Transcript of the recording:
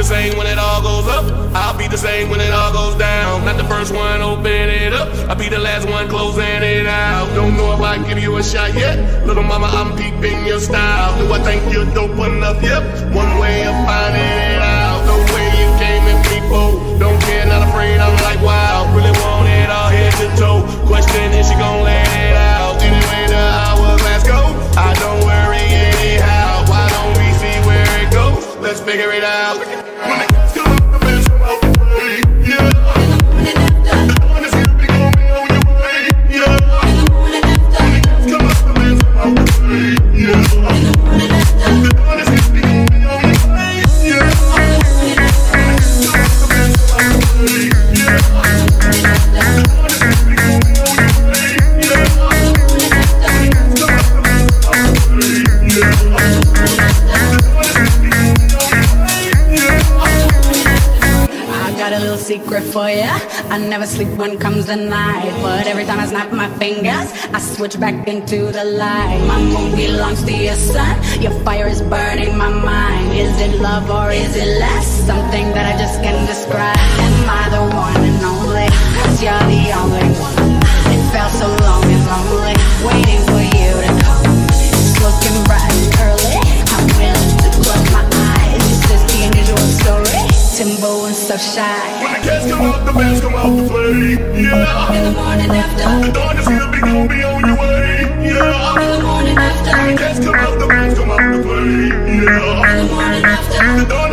the same when it all goes up. I'll be the same when it all goes down. Not the first one, open it up. I'll be the last one closing it out. Don't know if I give you a shot yet. Little mama, I'm peeping your style. Do I think you're dope enough? Yep. One way secret for ya. I never sleep when comes the night. But every time I snap my fingers, I switch back into the light. My moon belongs to your sun. Your fire is burning my mind. Is it love or is it lust? Something that I just can't describe. Am I the one and only? Cause you're the shine. When the cats come out, the bands come out to play. Yeah. In the morning after. The be be on your way. Yeah. In the morning after. When the come out, the bands come out to play. Yeah. In the morning after. The